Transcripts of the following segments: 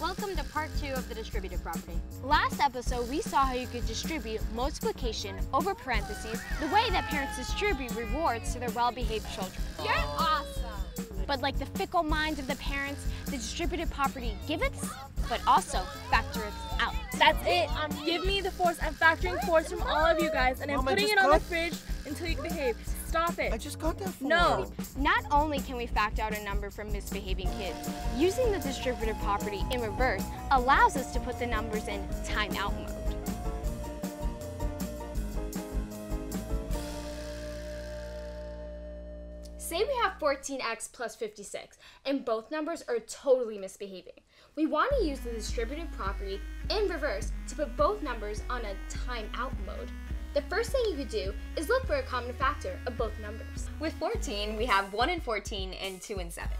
Welcome to part two of the distributive property. Last episode, we saw how you could distribute multiplication over parentheses, the way that parents distribute rewards to their well-behaved children. You're awesome. But like the fickle minds of the parents, the distributive property giveth, but also factoreth out. That's it. Um, give me the force. I'm factoring force from all of you guys, and I'm Mom, I putting it on the fridge until you behave. Stop it. I just got that for No. Not only can we factor out a number from misbehaving kids, using the distributive property in reverse allows us to put the numbers in timeout mode. Say we have 14x plus 56, and both numbers are totally misbehaving. We want to use the distributive property in reverse to put both numbers on a timeout mode. The first thing you could do is look for a common factor of both numbers. With 14, we have 1 and 14 and 2 and 7.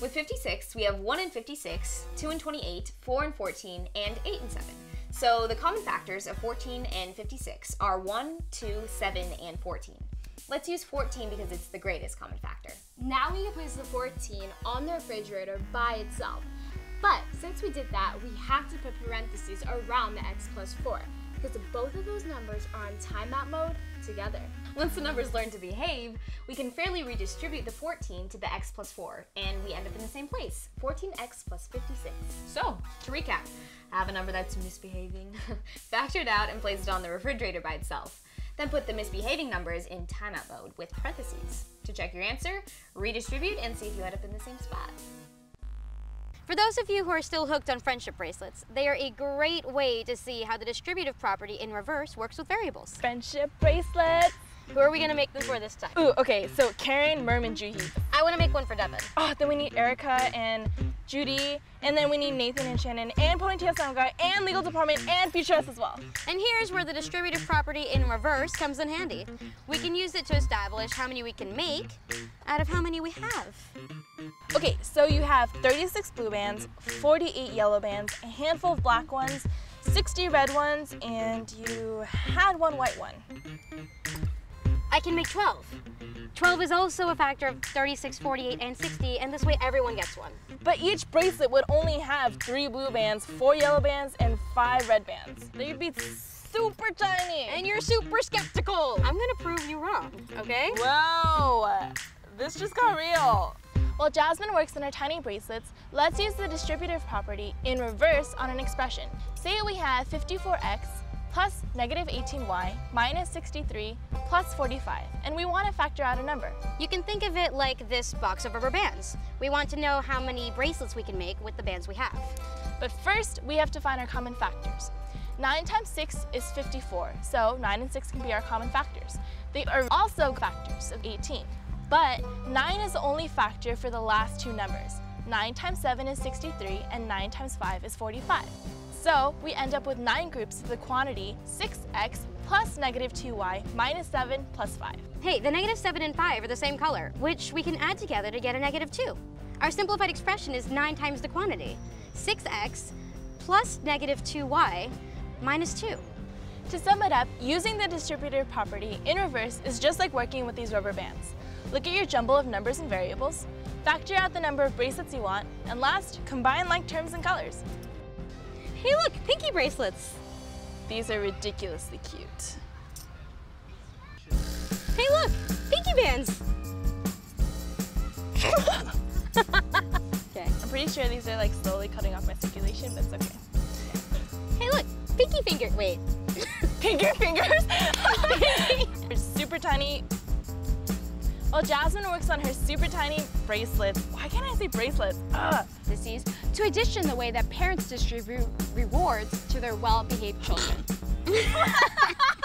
With 56, we have 1 and 56, 2 and 28, 4 and 14, and 8 and 7. So the common factors of 14 and 56 are 1, 2, 7, and 14. Let's use 14 because it's the greatest common factor. Now we can place the 14 on the refrigerator by itself. But since we did that, we have to put parentheses around the x plus 4 because both of those numbers are on timeout mode together. Once the numbers learn to behave, we can fairly redistribute the 14 to the x plus 4, and we end up in the same place, 14x plus 56. So, to recap, I have a number that's misbehaving, factor it out and place it on the refrigerator by itself. Then put the misbehaving numbers in timeout mode with parentheses. To check your answer, redistribute and see if you end up in the same spot. For those of you who are still hooked on friendship bracelets, they are a great way to see how the distributive property in reverse works with variables. Friendship bracelets! Who are we gonna make them for this time? Ooh, okay, so Karen, Merm, and Juhi. I wanna make one for Devin. Oh, then we need Erica and Judy, and then we need Nathan and Shannon, and Ponytail Sound Guy, and Legal Department, and Future Us as well. And here's where the distributive property in reverse comes in handy. We can use it to establish how many we can make out of how many we have. Okay, so you have 36 blue bands, 48 yellow bands, a handful of black ones, 60 red ones, and you had one white one. I can make 12. 12 is also a factor of 36, 48, and 60, and this way everyone gets one. But each bracelet would only have three blue bands, four yellow bands, and five red bands. They'd be super tiny. And you're super skeptical. I'm gonna prove you wrong, okay? Whoa, this just got real. While Jasmine works on her tiny bracelets, let's use the distributive property in reverse on an expression. Say we have 54x plus negative 18y minus 63 plus 45, and we want to factor out a number. You can think of it like this box of rubber bands. We want to know how many bracelets we can make with the bands we have. But first, we have to find our common factors. 9 times 6 is 54, so 9 and 6 can be our common factors. They are also factors of 18, but 9 is the only factor for the last two numbers. 9 times 7 is 63, and 9 times 5 is 45. So we end up with 9 groups of the quantity 6x plus negative 2y minus 7 plus 5. Hey, the negative 7 and 5 are the same color, which we can add together to get a negative 2. Our simplified expression is 9 times the quantity. 6x plus negative 2y minus 2. To sum it up, using the distributive property in reverse is just like working with these rubber bands. Look at your jumble of numbers and variables, factor out the number of bracelets you want, and last, combine like terms and colors. Hey look, pinky bracelets. These are ridiculously cute. Hey look, pinky bands. okay. I'm pretty sure these are like slowly cutting off my circulation, but it's okay. Hey look, pinky finger. Wait. Pinky fingers! They're super tiny. While Jasmine works on her super tiny bracelets, why can't I say bracelets? Ugh. Parentheses, to addition the way that parents distribute rewards to their well-behaved children.